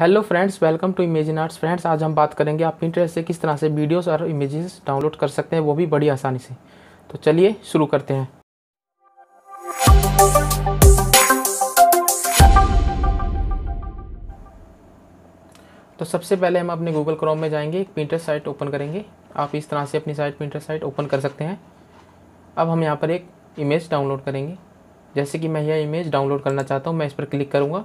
Hello friends welcome to imagine arts friends आज हम बात करेंगे आप इंटरेस्ट से किस तरह से वीडियोस और इमेजेस डाउनलोड कर सकते हैं, वो भी बड़ी आसानी से। तो चलिए शुरू करते हैं। तो सबसे पहले हम अपने गूगल क्रोम में जाएँगे, एक प्रिंटर साइट ओपन करेंगे। आप इस तरह से अपनी साइट प्रिंटर साइट ओपन कर सकते हैं। अब हम यहाँ पर एक इमेज डाउनलोड करेंगे। जैसे कि मैं यह इमेज डाउनलोड करना चाहता हूँ, मैं इस पर क्लिक करूँगा।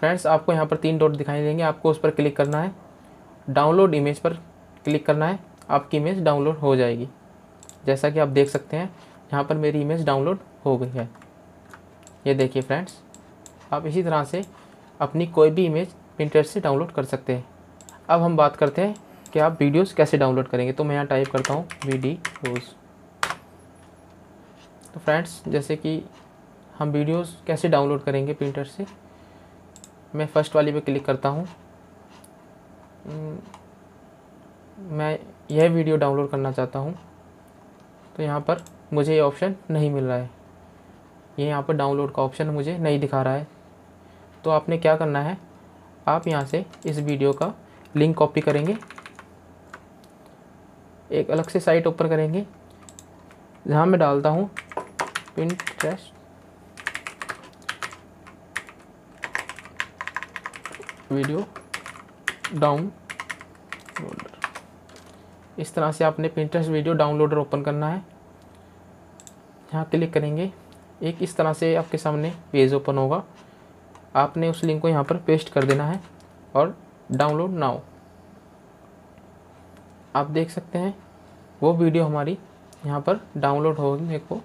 फ्रेंड्स, आपको यहाँ पर तीन डॉट दिखाई देंगे। आपको उस पर क्लिक करना है। डाउनलोड इमेज पर क्लिक करना है। आपकी इमेज डाउनलोड हो जाएगी। जैसा कि आप देख सकते हैं, यहाँ पर मेरी इमेज डाउनलोड हो गई है। ये देखिए फ्रेंड्स, आप इसी तरह से अपनी कोई भी इमेज प्रिंटर से डाउनलोड कर सकते हैं। अब हम बात करते हैं कि आप वीडियोस कैसे डाउनलोड करेंगे। तो मैं यहाँ टाइप करता हूँ, वीडियोस। तो फ्रेंड्स, जैसे कि हम वीडियोस कैसे डाउनलोड करेंगे प्रिंटर से मैं फ़र्स्ट वाली पे क्लिक करता हूँ। मैं यह वीडियो डाउनलोड करना चाहता हूँ। तो यहाँ पर मुझे ये ऑप्शन नहीं मिल रहा है। ये यहाँ पर डाउनलोड का ऑप्शन मुझे नहीं दिखा रहा है। तो आपने क्या करना है? आप यहाँ से इस वीडियो का लिंक कॉपी करेंगे। एक अलग से साइट ओपन करेंगे। जहाँ मैं डालता हूँ पिंट्रेस्ट वीडियो डाउनलोडर इस तरह से आपने प्रिंटर्स वीडियो डाउनलोडर ओपन करना है। यहाँ क्लिक करेंगे। एक इस तरह से आपके सामने पेज ओपन होगा। आपने उस लिंक को यहाँ पर पेस्ट कर देना है और डाउनलोड नाउ आप देख सकते हैं, वो वीडियो हमारी यहाँ पर डाउनलोड होने को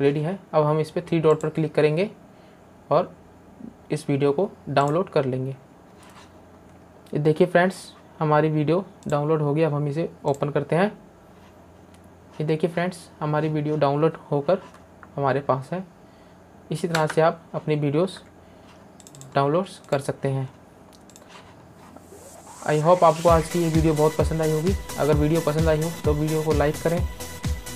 रेडी है। अब हम इस पर थ्री डॉट पर क्लिक करेंगे और इस वीडियो को डाउनलोड कर लेंगे। ये देखिए फ्रेंड्स, हमारी वीडियो डाउनलोड हो गई, अब हम इसे ओपन करते हैं। ये देखिए फ्रेंड्स, हमारी वीडियो डाउनलोड होकर हमारे पास है। इसी तरह से आप अपनी वीडियोस डाउनलोड्स कर सकते हैं। आई होप आपको आज की ये वीडियो बहुत पसंद आई होगी। अगर वीडियो पसंद आई हो तो वीडियो को लाइक करें,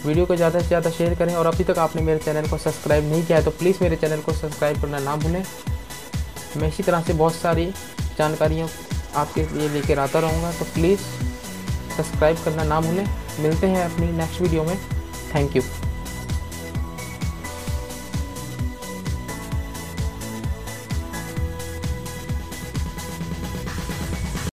वीडियो को ज़्यादा से ज़्यादा शेयर करें। और अभी तक आपने मेरे चैनल को सब्सक्राइब नहीं किया है तो प्लीज़ मेरे चैनल को सब्सक्राइब करना ना भूलें। मैं इसी तरह से बहुत सारी जानकारियाँ आपके लिए लेकर आता रहूँगा। तो प्लीज़ सब्सक्राइब करना ना भूलें। मिलते हैं अपनी नेक्स्ट वीडियो में। Thank you